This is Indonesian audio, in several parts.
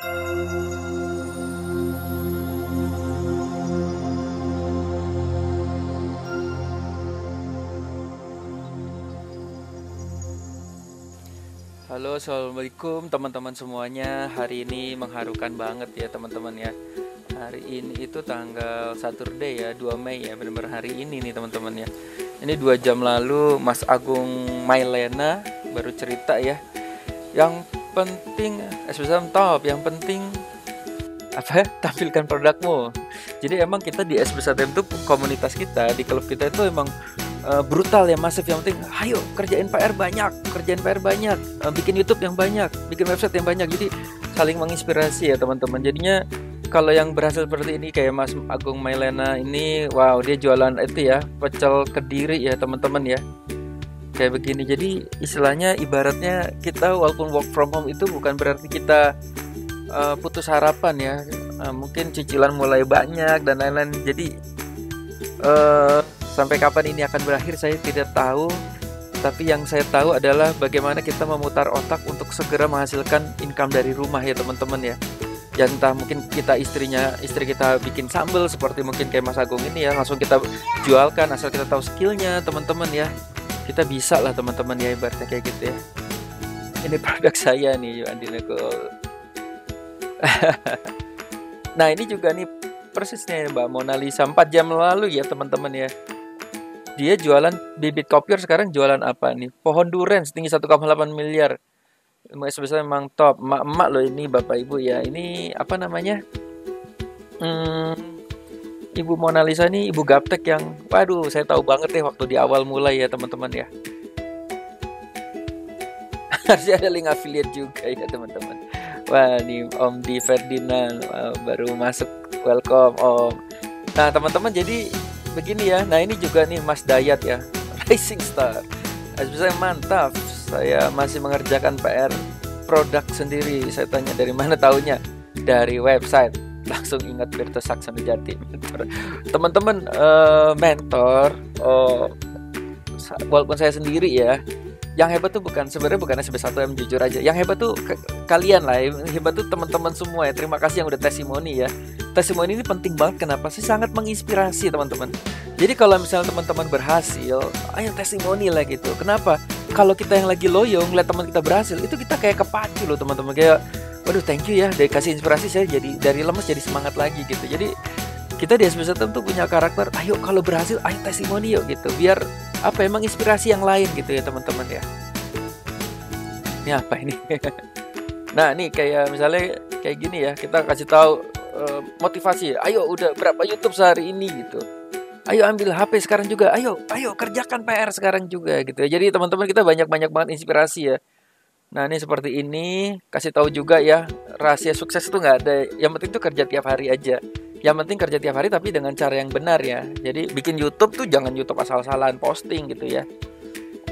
Halo, assalamualaikum teman-teman semuanya. Hari ini mengharukan banget ya teman-teman ya. Hari ini itu tanggal Saturday ya, 2 Mei ya, benar-benar hari ini nih teman-teman ya. Ini dua jam lalu Mas Agung Mailena baru cerita ya. Yang penting, especially top, yang penting apa ya, tampilkan produkmu. Jadi emang kita di SBS itu komunitas kita di klub kita itu emang uh, brutal ya masif. Yang penting ayo kerjain PR banyak kerjain PR banyak uh, bikin YouTube yang banyak bikin website yang banyak. Jadi saling menginspirasi ya teman-teman. Jadinya kalau yang berhasil seperti ini kayak Mas Agung Mailena ini wow dia jualan itu ya pecel kediri ya teman-teman ya kayak begini jadi istilahnya ibaratnya kita walaupun work from home itu bukan berarti kita uh, putus harapan ya uh, mungkin cicilan mulai banyak dan lain-lain jadi uh, Sampai kapan ini akan berakhir saya tidak tahu. Tapi yang saya tahu adalah bagaimana kita memutar otak untuk segera menghasilkan income dari rumah ya teman-teman ya. Ya entah mungkin kita istrinya istri kita bikin sambal seperti mungkin kayak Mas Agung ini ya langsung kita jualkan asal kita tahu skillnya teman-teman ya. Kita bisa lah teman-teman ya ibaratnya kayak gitu ya. Ini produk saya nih Andineko. nah ini juga nih persisnya Mbak Mona Lisa 4 jam lalu ya teman-teman ya dia jualan bibit kopior sekarang jualan apa nih? Pohon duren setinggi 1,8 miliar. Sebesar memang top. Emak-emak loh ini Bapak Ibu ya. Ini apa namanya? Hmm, Ibu Mona Lisa ini Ibu Gaptek yang waduh saya tahu banget deh waktu di awal mulai ya teman-teman ya. Harusnya ada link affiliate juga ya teman-teman. Wah ini Om Di Ferdinand baru masuk welcome Om. Nah teman-teman jadi begini ya. Nah ini juga nih Mas Dayat ya, Rising Star. Saya mantap. Saya masih mengerjakan PR produk sendiri. Saya tanya dari mana tahunya? Dari website. Langsung ingat Berto Saksana Jati. Teman-teman uh, mentor, uh, walaupun saya sendiri ya, yang hebat tuh bukan sebenarnya bukan SBS satu yang jujur aja. Yang hebat tuh ke, kalian lah. Hebat tuh teman-teman semua ya. Terima kasih yang udah testimoni ya testimoni ini penting banget kenapa sih sangat menginspirasi teman-teman jadi kalau misalnya teman-teman berhasil ayo testimoni lah gitu kenapa kalau kita yang lagi loyo ngeliat teman kita berhasil itu kita kayak kepacu loh teman-teman kayak waduh thank you ya. Dari kasih inspirasi saya jadi dari lemes jadi semangat lagi gitu. Jadi kita di SBS tentu punya karakter ayo kalau berhasil ayo testimoni yuk gitu. Biar apa emang inspirasi yang lain gitu ya teman-teman ya. Ini apa ini? Nah nih kayak misalnya kayak gini ya kita kasih tahu Eh, motivasi ayo udah berapa YouTube sehari ini gitu. Ayo ambil HP sekarang juga ayo ayo kerjakan PR sekarang juga gitu jadi teman-teman kita banyak-banyak banget inspirasi ya nah ini seperti ini. Kasih tahu juga ya rahasia sukses itu nggak ada. Yang penting tuh kerja tiap hari aja. Yang penting kerja tiap hari tapi dengan cara yang benar ya. Jadi bikin YouTube tuh jangan YouTube asal-asalan posting gitu ya.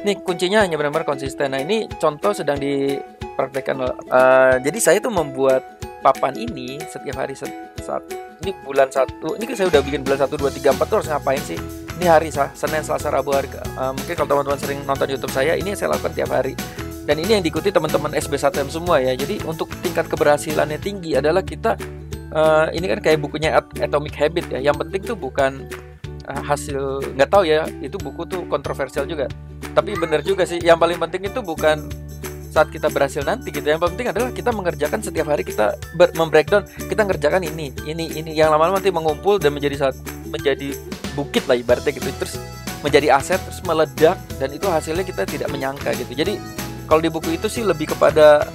Ini kuncinya hanya benar-benar konsisten. Nah ini contoh sedang dipraktekkan. Uh, jadi saya tuh membuat papan ini setiap hari saat ini bulan satu. Ini kan saya udah bikin bulan satu dua tiga empat tuh harus ngapain sih? Ini hari sah senin selasa rabu hari uh, mungkin kalau teman-teman sering nonton YouTube saya ini saya lakukan tiap hari dan ini yang diikuti teman-teman SB1M semua ya. Jadi untuk tingkat keberhasilannya tinggi adalah kita uh, ini kan kayak bukunya Atomic Habit ya. Yang penting tuh bukan uh, hasil nggak tahu ya itu buku tuh kontroversial juga. Tapi benar juga sih yang paling penting itu bukan saat kita berhasil nanti gitu. Yang penting adalah kita mengerjakan setiap hari kita membreakdown. Kita ngerjakan ini ini ini. Yang lama-lama nanti mengumpul dan menjadi saat menjadi bukit lah ibaratnya gitu. Terus menjadi aset terus meledak dan itu hasilnya kita tidak menyangka gitu. Jadi kalau di buku itu sih lebih kepada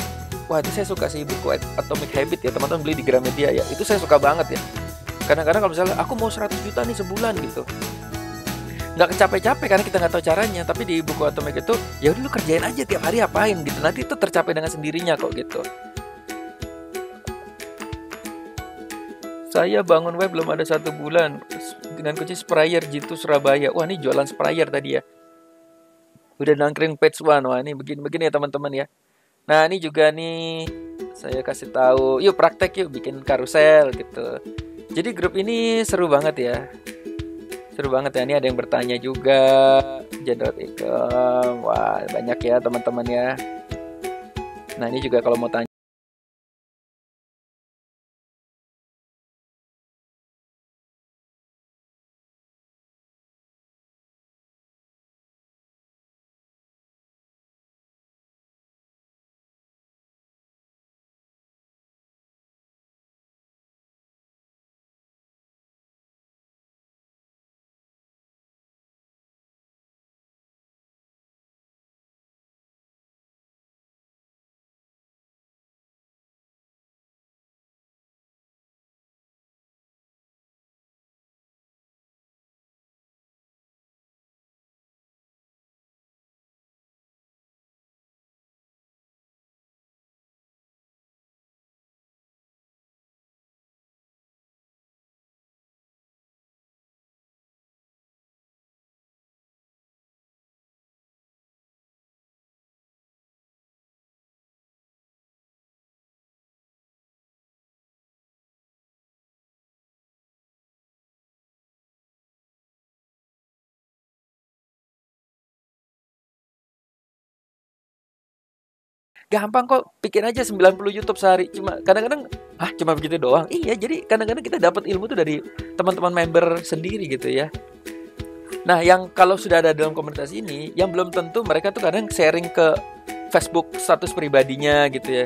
wah itu saya suka sih buku Atomic Habit ya teman-teman beli di Gramedia ya. Itu saya suka banget ya. Kadang-kadang kalau misalnya aku mau 100 juta nih sebulan gitu. Nggak kecapek-capek karena kita nggak tahu caranya tapi di buku Atomic itu ya udah lu kerjain aja tiap hari apain? Gitu. Nanti itu tercapai dengan sendirinya kok gitu. Saya bangun web belum ada satu bulan. Dengan kunci sprayer jitu Surabaya. Wah ini jualan sprayer tadi ya udah nangkring page one. Wah ini begini-begini ya teman-teman ya. Nah ini juga nih saya kasih tahu. Yuk praktek yuk bikin karusel gitu. Jadi grup ini seru banget ya. Seru banget ya. Ini ada yang bertanya juga. Jadwal ikam wah banyak ya teman-teman ya. Nah ini juga kalau mau tanya gampang kok bikin aja 90 YouTube sehari. Cuma kadang-kadang ah cuma begitu doang? Iya jadi kadang-kadang kita dapat ilmu tuh dari teman-teman member sendiri gitu ya. Nah yang kalau sudah ada dalam komunitas ini yang belum tentu mereka tuh kadang sharing ke Facebook status pribadinya gitu ya.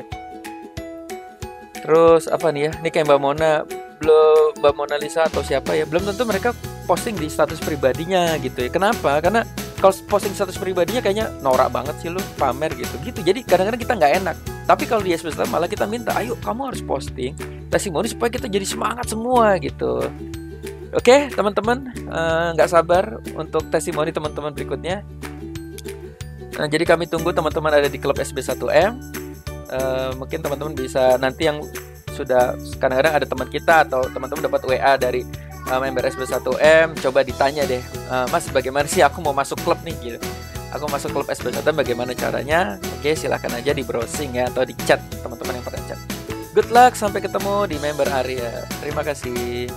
Terus apa nih ya ini kayak Mbak Mona belum Mbak Mona Lisa atau siapa ya belum tentu mereka posting di status pribadinya gitu ya. Kenapa? Karena kalau posting status pribadinya kayaknya norak banget sih lu pamer gitu. Gitu jadi kadang-kadang kita nggak enak. Tapi kalau di SBS malah kita minta ayo kamu harus posting testimoni supaya kita jadi semangat semua gitu. Oke teman-teman eh, nggak uh, sabar untuk testimoni teman-teman berikutnya. Nah jadi kami tunggu teman-teman ada di klub SB1M uh, eh, mungkin teman-teman bisa nanti yang sudah kadang-kadang ada teman kita atau teman-teman dapat WA dari uh, member SB1M coba ditanya deh uh, Mas bagaimana sih aku mau masuk klub nih? Gitu. Aku masuk klub SB1M bagaimana caranya? Oke silahkan aja di browsing ya atau di chat teman-teman yang pernah chat. Good luck sampai ketemu di member area. Terima kasih